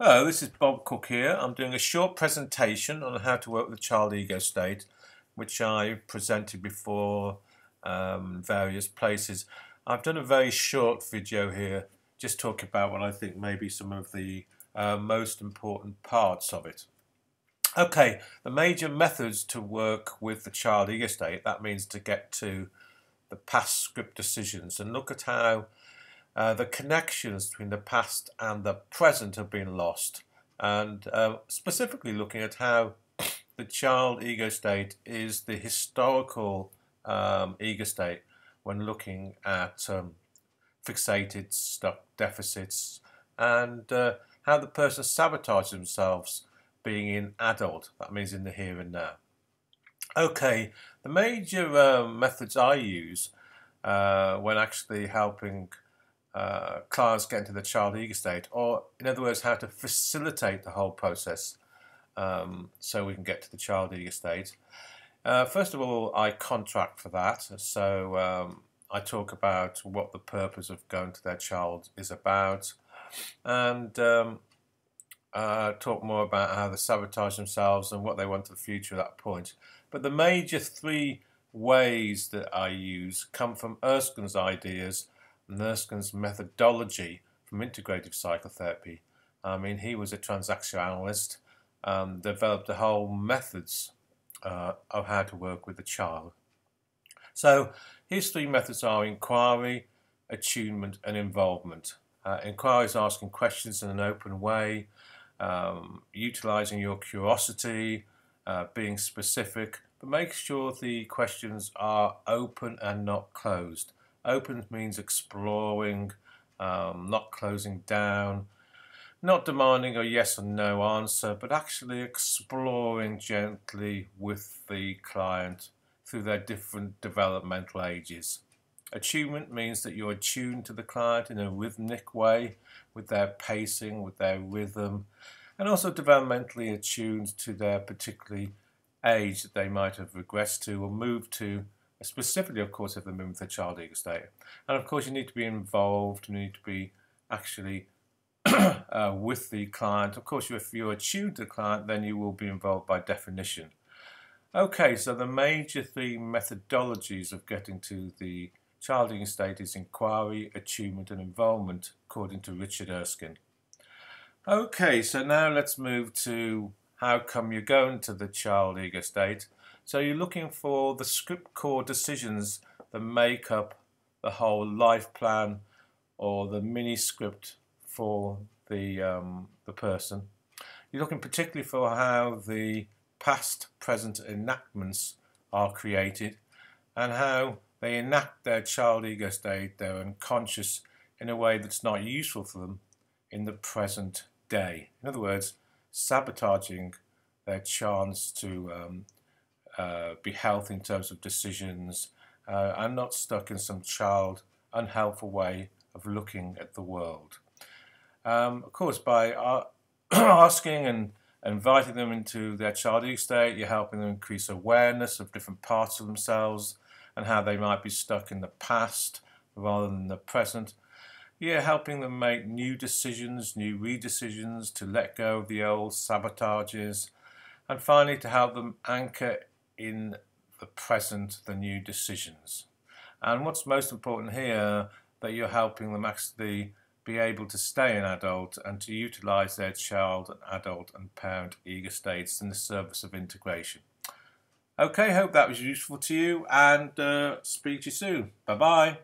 Hello, this is Bob Cooke here. I'm doing a short presentation on how to work with the child ego state, which I presented before um, various places. I've done a very short video here, just talking about what I think may be some of the uh, most important parts of it. Okay, the major methods to work with the child ego state, that means to get to the past script decisions and look at how uh, the connections between the past and the present have been lost, and uh, specifically looking at how the child ego state is the historical um, ego state when looking at um, fixated stuck deficits and uh, how the person sabotages themselves being in adult, that means in the here and now. Okay, the major uh, methods I use uh, when actually helping uh, clients get into the child ego state, or in other words, how to facilitate the whole process um, so we can get to the child ego state. Uh, first of all, I contract for that, so um, I talk about what the purpose of going to their child is about, and um, uh, talk more about how they sabotage themselves and what they want for the future at that point. But the major three ways that I use come from Erskine's ideas Erskine's methodology from integrative psychotherapy. I mean, he was a transactional analyst, um, developed the whole methods uh, of how to work with the child. So his three methods are inquiry, attunement, and involvement. Uh, inquiry is asking questions in an open way, um, utilizing your curiosity, uh, being specific, but make sure the questions are open and not closed. Open means exploring, um, not closing down, not demanding a yes or no answer, but actually exploring gently with the client through their different developmental ages. Attunement means that you're attuned to the client in a rhythmic way with their pacing, with their rhythm, and also developmentally attuned to their particularly age that they might have regressed to or moved to specifically, of course, if they're moving to the child ego state. And of course, you need to be involved, you need to be actually uh, with the client. Of course, if you're attuned to the client, then you will be involved by definition. Okay, so the major three methodologies of getting to the child ego state is inquiry, attunement, and involvement, according to Richard Erskine. Okay, so now let's move to how come you're going to the child ego state. So you're looking for the script core decisions that make up the whole life plan or the mini script for the, um, the person. You're looking particularly for how the past, present enactments are created and how they enact their child ego state, their unconscious, in a way that's not useful for them in the present day. In other words, sabotaging their chance to um, uh, be healthy in terms of decisions uh, and not stuck in some child unhelpful way of looking at the world. Um, of course, by asking and inviting them into their childhood state, you're helping them increase awareness of different parts of themselves and how they might be stuck in the past rather than the present. You're helping them make new decisions, new redecisions, to let go of the old sabotages, and finally to help them anchor in the present, the new decisions. And what's most important here, that you're helping them actually be able to stay an adult and to utilize their child, and adult and parent ego states in the service of integration. Okay, hope that was useful to you and uh, speak to you soon. Bye bye.